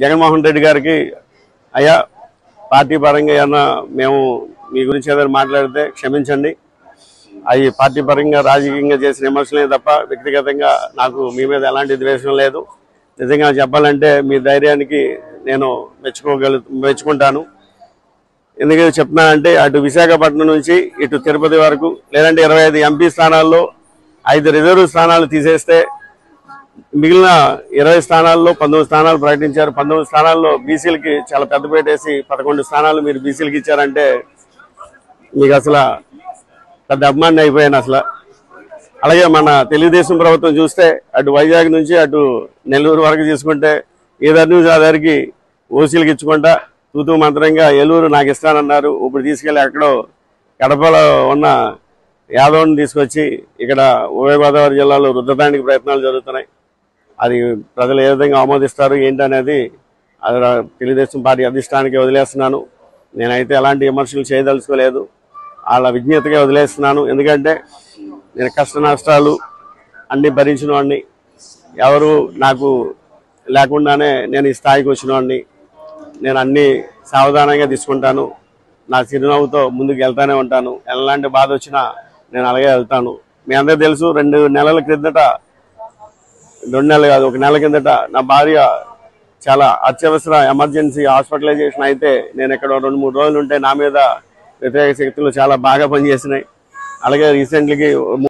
జగన్మోహన్ రెడ్డి గారికి అయ్యా పార్టీ పరంగా ఏమన్నా మేము మీ గురించి ఏదైనా మాట్లాడితే క్షమించండి. అవి పార్టీ పరంగా రాజకీయంగా చేసిన విమర్శలే తప్ప వ్యక్తిగతంగా నాకు మీ మీద ఎలాంటి ద్వేషం లేదు. నిజంగా చెప్పాలంటే మీ ధైర్యానికి నేను మెచ్చుకోగలు మెచ్చుకుంటాను. ఎందుకంటే చెప్తున్నానంటే అటు విశాఖపట్నం నుంచి ఇటు తిరుపతి వరకు లేదంటే ఇరవై ఐదు ఎంపీ స్థానాల్లో ఐదు రిజర్వ్ స్థానాలు తీసేస్తే మిగిలిన ఇరవై స్థానాల్లో పంతొమ్మిది స్థానాలు ప్రకటించారు. పంతొమ్మిది స్థానాల్లో బీసీలకి చాలా పెద్ద వేసి పదకొండు స్థానాలు మీరు బీసీలకి ఇచ్చారంటే మీకు అసలు పెద్ద అభిమాని అయిపోయాను అసలు. అలాగే మన తెలుగుదేశం ప్రభుత్వం చూస్తే అటు వైజాగ్ నుంచి అటు నెల్లూరు వరకు తీసుకుంటే ఏదర్ న్యూస్ ఆధారికి ఓసీలకు ఇచ్చుకుంటా తూతూ మంత్రంగా ఏలూరు నాకు ఇస్తానన్నారు ఇప్పుడు తీసుకెళ్ళి ఎక్కడో కడపలో ఉన్న యాదవ్ని తీసుకొచ్చి ఇక్కడ ఉభయ గోదావరి జిల్లాలో రుద్దడానికి ప్రయత్నాలు జరుగుతున్నాయి. అది ప్రజలు ఏ విధంగా ఆమోదిస్తారు ఏంటనేది అది తెలుగుదేశం పార్టీ అధిష్టానికి వదిలేస్తున్నాను. నేనైతే ఎలాంటి విమర్శలు చేయదలుచుకోలేదు. వాళ్ళ విజ్ఞతగా వదిలేస్తున్నాను. ఎందుకంటే నేను కష్ట నష్టాలు అన్నీ భరించిన వాడిని. ఎవరు నాకు లేకుండానే నేను ఈ స్థాయికి వచ్చిన వాడిని. నేను అన్ని సావధానంగా తీసుకుంటాను. నా చిరునవ్వుతో ముందుకు వెళ్తానే ఉంటాను. ఎలాంటి బాధ వచ్చినా నేను అలాగే వెళ్తాను. మీ అందరికీ తెలుసు రెండు నెలల క్రిందట రెండు నెలలు కాదు ఒక నెల కిందట నా భార్య చాలా అత్యవసర ఎమర్జెన్సీ హాస్పిటలైజేషన్ అయితే నేను ఇక్కడ రెండు మూడు రోజులు ఉంటే నా మీద వ్యతిరేక శక్తులు చాలా బాగా పనిచేసినాయి. అలాగే రీసెంట్లీ